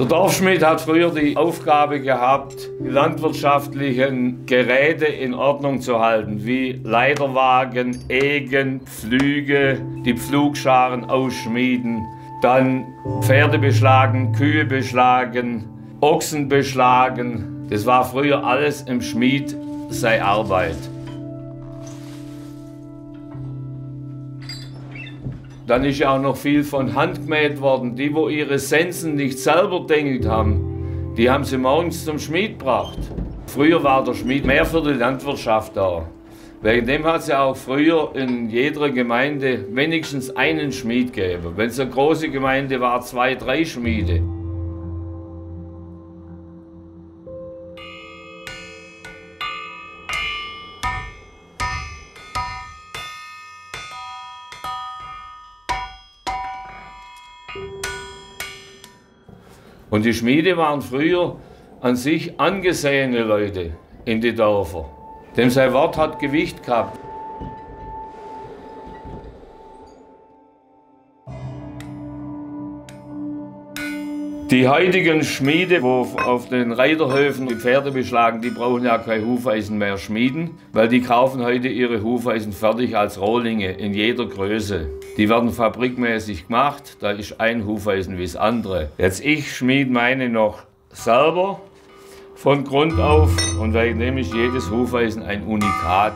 Der Dorfschmied hat früher die Aufgabe gehabt, die landwirtschaftlichen Geräte in Ordnung zu halten, wie Leiterwagen, Egen, Pflüge, die Pflugscharen ausschmieden, dann Pferde beschlagen, Kühe beschlagen, Ochsen beschlagen, das war früher alles im Schmied sei Arbeit. Dann ist ja auch noch viel von Hand gemäht worden. Die, wo ihre Sensen nicht selber dengelt haben, die haben sie morgens zum Schmied gebracht. Früher war der Schmied mehr für die Landwirtschaft da. Wegen dem hat es ja auch früher in jeder Gemeinde wenigstens einen Schmied gegeben. Wenn es eine große Gemeinde war, zwei, drei Schmiede. Und die Schmiede waren früher an sich angesehene Leute in die Dörfer. Denn sein Wort hat Gewicht gehabt. Die heutigen Schmiede, wo auf den Reiterhöfen die Pferde beschlagen, die brauchen ja kein Hufeisen mehr schmieden, weil die kaufen heute ihre Hufeisen fertig als Rohlinge in jeder Größe. Die werden fabrikmäßig gemacht, da ist ein Hufeisen wie das andere. Jetzt ich schmied meine noch selber von Grund auf und wegen dem ist jedes Hufeisen ein Unikat.